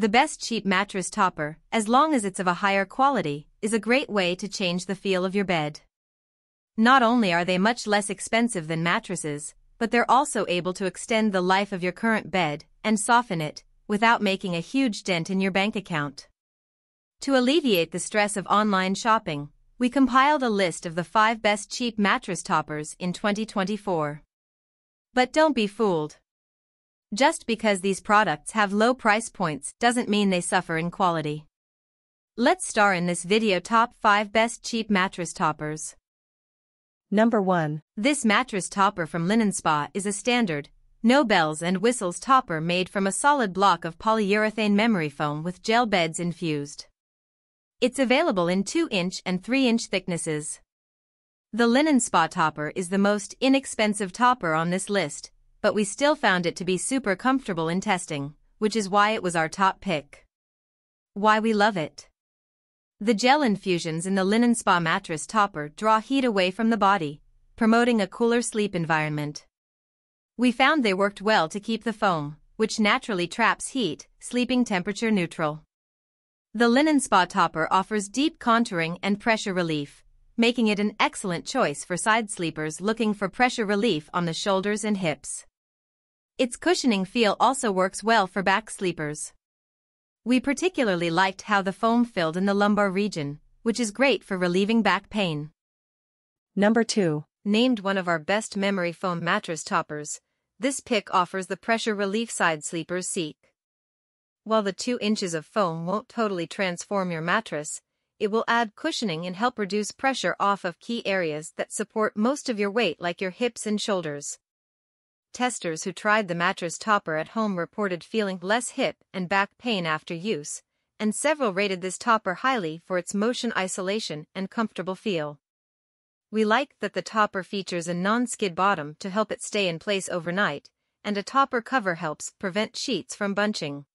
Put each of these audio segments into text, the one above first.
The best cheap mattress topper, as long as it's of a higher quality, is a great way to change the feel of your bed. Not only are they much less expensive than mattresses, but they're also able to extend the life of your current bed and soften it without making a huge dent in your bank account. To alleviate the stress of online shopping, we compiled a list of the 5 best cheap mattress toppers in 2024. But don't be fooled. Just because these products have low price points doesn't mean they suffer in quality. Let's star in this video top 5 best cheap mattress toppers. Number 1. This mattress topper from Linenspa is a standard, no bells and whistles topper made from a solid block of polyurethane memory foam with gel beds infused. It's available in 2-inch and 3-inch thicknesses. The Linenspa topper is the most inexpensive topper on this list, but we still found it to be super comfortable in testing, which is why it was our top pick. Why we love it. The gel infusions in the Linenspa mattress topper draw heat away from the body, promoting a cooler sleep environment. We found they worked well to keep the foam, which naturally traps heat, sleeping temperature neutral. The Linenspa topper offers deep contouring and pressure relief, making it an excellent choice for side sleepers looking for pressure relief on the shoulders and hips. Its cushioning feel also works well for back sleepers. We particularly liked how the foam filled in the lumbar region, which is great for relieving back pain. Number 2. Named one of our best memory foam mattress toppers, this pick offers the pressure relief side sleepers seek. While the 2 inches of foam won't totally transform your mattress, it will add cushioning and help reduce pressure off of key areas that support most of your weight like your hips and shoulders. Testers who tried the mattress topper at home reported feeling less hip and back pain after use, and several rated this topper highly for its motion isolation and comfortable feel. We like that the topper features a non-skid bottom to help it stay in place overnight, and a topper cover helps prevent sheets from bunching.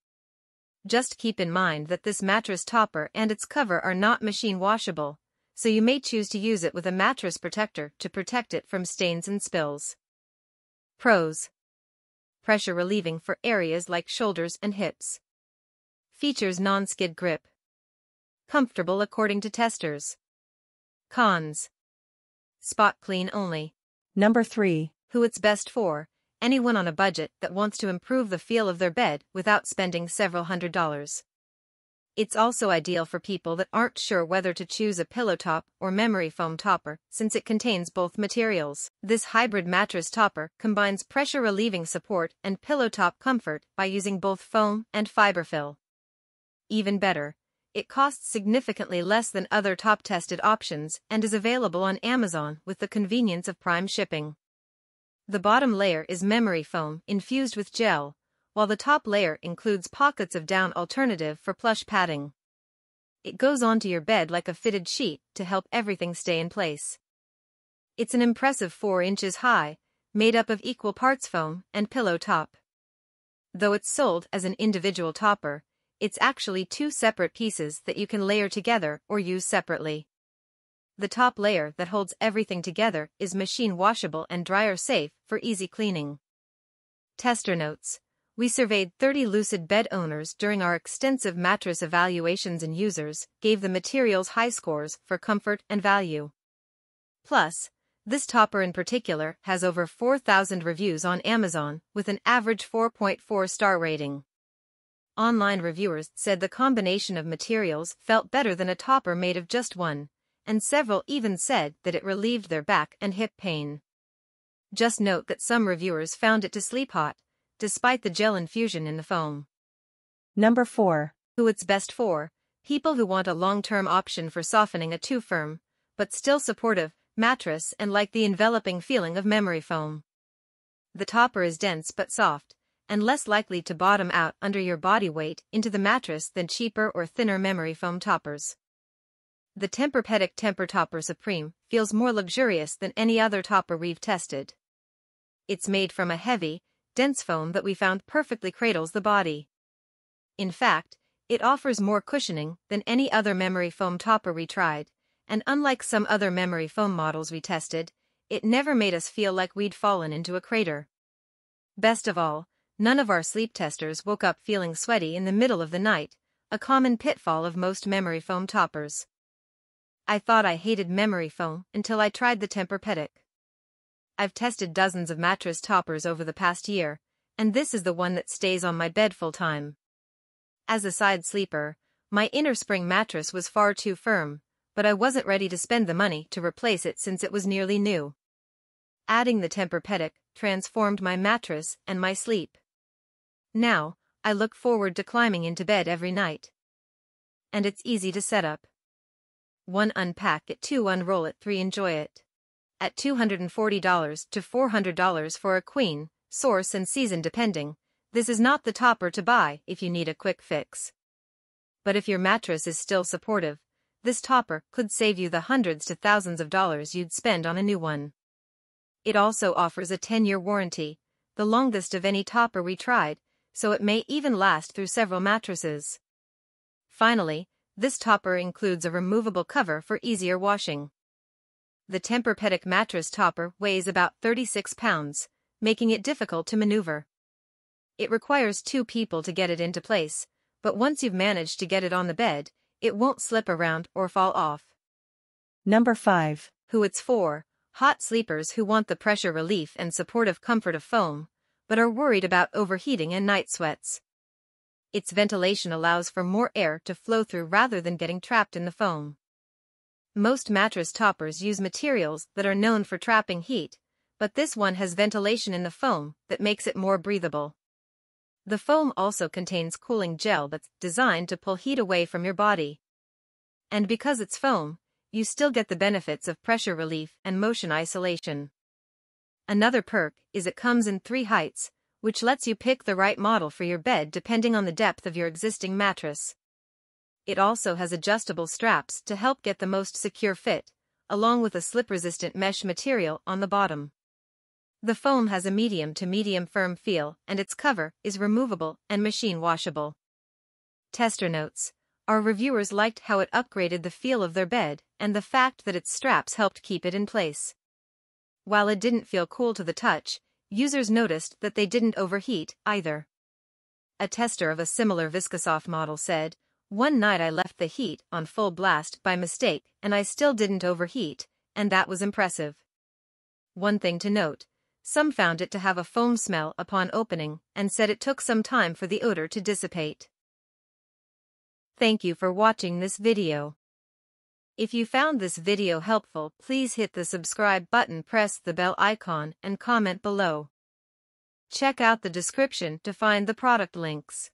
Just keep in mind that this mattress topper and its cover are not machine washable, so you may choose to use it with a mattress protector to protect it from stains and spills. Pros. Pressure relieving for areas like shoulders and hips. Features non-skid grip. Comfortable according to testers. Cons. Spot clean only. Number 3. Who it's best for, anyone on a budget that wants to improve the feel of their bed without spending several hundred dollars. It's also ideal for people that aren't sure whether to choose a pillow top or memory foam topper, since it contains both materials. This hybrid mattress topper combines pressure relieving support and pillow top comfort by using both foam and fiberfill. Even better, it costs significantly less than other top tested options and is available on Amazon with the convenience of prime shipping. The bottom layer is memory foam infused with gel, while the top layer includes pockets of down alternative for plush padding. It goes onto your bed like a fitted sheet to help everything stay in place. It's an impressive 4 inches high, made up of equal parts foam and pillow top. Though it's sold as an individual topper, it's actually two separate pieces that you can layer together or use separately. The top layer that holds everything together is machine washable and dryer safe for easy cleaning. Tester notes we surveyed 30 Lucid bed owners during our extensive mattress evaluations and users gave the materials high scores for comfort and value. Plus, this topper in particular has over 4,000 reviews on Amazon with an average 4.4 star rating. Online reviewers said the combination of materials felt better than a topper made of just one, and several even said that it relieved their back and hip pain. Just note that some reviewers found it to sleep hot, despite the gel infusion in the foam. Number 4. Who it's best for, people who want a long-term option for softening a too firm, but still supportive, mattress and like the enveloping feeling of memory foam. The topper is dense but soft, and less likely to bottom out under your body weight into the mattress than cheaper or thinner memory foam toppers. The Tempur-Pedic Tempur Topper Supreme feels more luxurious than any other topper we've tested. It's made from a heavy, dense foam that we found perfectly cradles the body. In fact, it offers more cushioning than any other memory foam topper we tried, and unlike some other memory foam models we tested, it never made us feel like we'd fallen into a crater. Best of all, none of our sleep testers woke up feeling sweaty in the middle of the night, a common pitfall of most memory foam toppers. I thought I hated memory foam until I tried the Tempur-Pedic. I've tested dozens of mattress toppers over the past year, and this is the one that stays on my bed full time. As a side sleeper, my inner spring mattress was far too firm, but I wasn't ready to spend the money to replace it since it was nearly new. Adding the Tempur-Pedic transformed my mattress and my sleep. Now, I look forward to climbing into bed every night. And it's easy to set up. 1. Unpack it 2. Unroll it 3. Enjoy it. At $240 to $400 for a queen, source and season depending, this is not the topper to buy if you need a quick fix. But if your mattress is still supportive, this topper could save you the hundreds to thousands of dollars you'd spend on a new one. It also offers a 10-year warranty, the longest of any topper we tried, so it may even last through several mattresses. Finally, this topper includes a removable cover for easier washing. The Tempur-Pedic mattress topper weighs about 36 pounds, making it difficult to maneuver. It requires two people to get it into place, but once you've managed to get it on the bed, it won't slip around or fall off. Number 5. Who it's for, hot sleepers who want the pressure relief and supportive comfort of foam, but are worried about overheating and night sweats. Its ventilation allows for more air to flow through rather than getting trapped in the foam. Most mattress toppers use materials that are known for trapping heat, but this one has ventilation in the foam that makes it more breathable. The foam also contains cooling gel that's designed to pull heat away from your body. And because it's foam, you still get the benefits of pressure relief and motion isolation. Another perk is it comes in three heights, which lets you pick the right model for your bed depending on the depth of your existing mattress. It also has adjustable straps to help get the most secure fit, along with a slip-resistant mesh material on the bottom. The foam has a medium to medium firm feel and its cover is removable and machine washable. Tester notes. Our reviewers liked how it upgraded the feel of their bed and the fact that its straps helped keep it in place. While it didn't feel cool to the touch, users noticed that they didn't overheat either. A tester of a similar Viscosoft model said, one night I left the heat on full blast by mistake and I still didn't overheat, and that was impressive. One thing to note, some found it to have a foam smell upon opening and said it took some time for the odor to dissipate. Thank you for watching this video. If you found this video helpful please hit the subscribe button press the bell icon and comment below. Check out the description to find the product links.